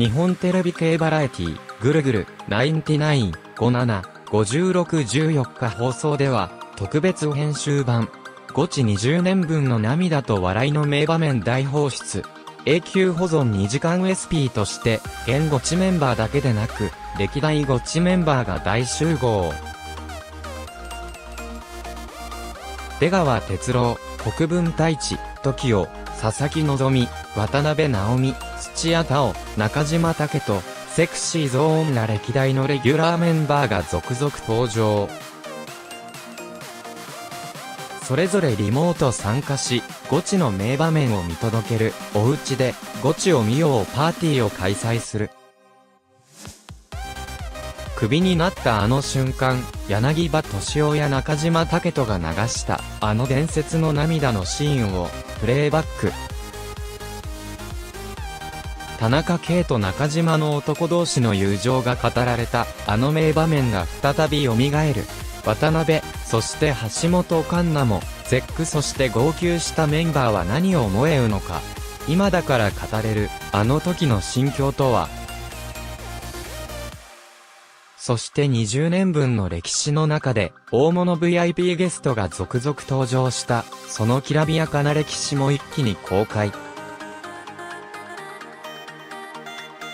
日本テレビ系バラエティ、ぐるぐる、99、57、56、14日放送では、特別編集版、ゴチ20年分の涙と笑いの名場面大放出。永久保存2時間 SP として、現ゴチメンバーだけでなく、歴代ゴチメンバーが大集合。出川哲郎、国分太一、時を、佐々木希、渡辺直美、土屋太鳳、中島武人、セクシーゾーンら歴代のレギュラーメンバーが続々登場。それぞれリモート参加し、ゴチの名場面を見届ける、おうちで、ゴチを見ようパーティーを開催する。クビになったあの瞬間、柳葉敏夫や中島武人が流した、あの伝説の涙のシーンを、プレイバック。田中圭と中島の男同士の友情が語られた、あの名場面が再び蘇る。渡辺、そして橋本環奈も、絶句そして号泣したメンバーは何を思えうのか。今だから語れる、あの時の心境とは。そして20年分の歴史の中で、大物 VIP ゲストが続々登場した、そのきらびやかな歴史も一気に公開。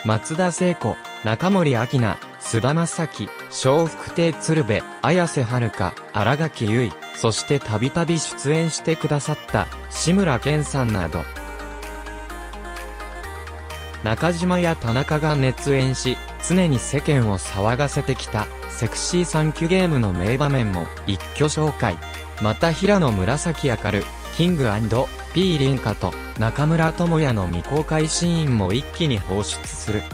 松田聖子、中森明菜、菅田将暉、笑福亭鶴瓶、綾瀬はるか、荒垣結衣、そしてたびたび出演してくださった志村けんさんなど、中島や田中が熱演し、常に世間を騒がせてきた、セクシーサンキュゲームの名場面も一挙紹介。また平野紫明る、キングピーリンカと中村智也の未公開シーンも一気に放出する。